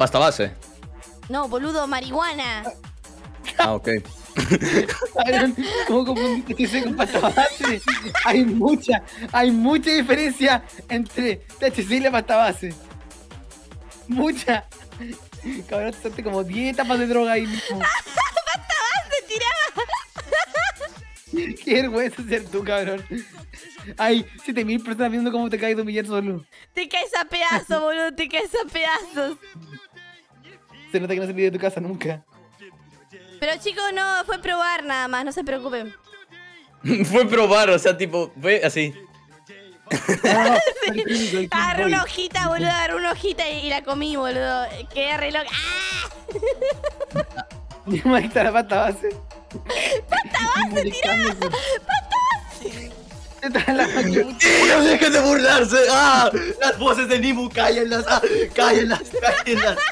Pasta base. No, boludo, marihuana. Ah, ok. ¿Cómo confundiste THC con pasta base? Hay mucha, hay mucha diferencia entre THC y la pasta base. Mucha. Cabrón, te como 10 etapas de droga ahí mismo. ¡Se tiraba! Qué vergüenza ser tú, cabrón. Hay 7000 personas viendo cómo te caes de un millar solo. Te caes a pedazos, boludo, te caes a pedazos. Se nota que no salí de tu casa nunca. Pero chicos, no, fue probar nada más, no se preocupen. fue probar, o sea, tipo, fue así. Ah, el Agarré una hojita, boludo, agarré una hojita y, y la comí, boludo. Quedé re loca. ¡Ah! Está la pasta base. ¡Pasta base, tirada! ¡Pata base! Está la. ¡No dejen de burlarse! ¡Ah! Las voces de Nimu, cállenlas, ah, cállenlas, cállenlas.